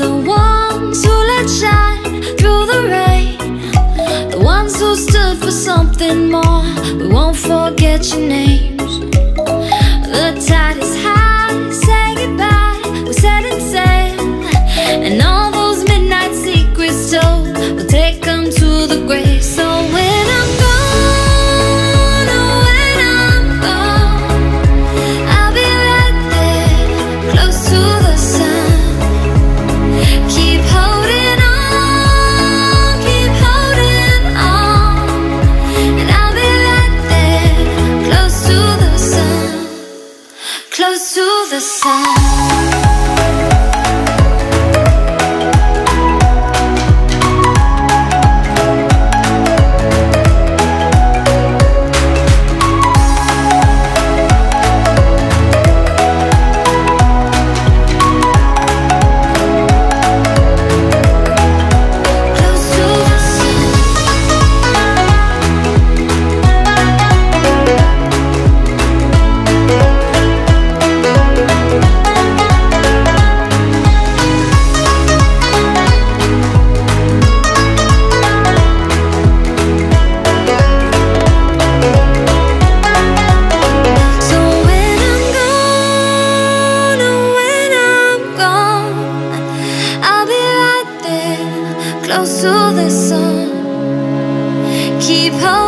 the ones who let shine through the rain. The ones who stood for something more. We won't forget your names. to the sun. close to the sun. Keep holding.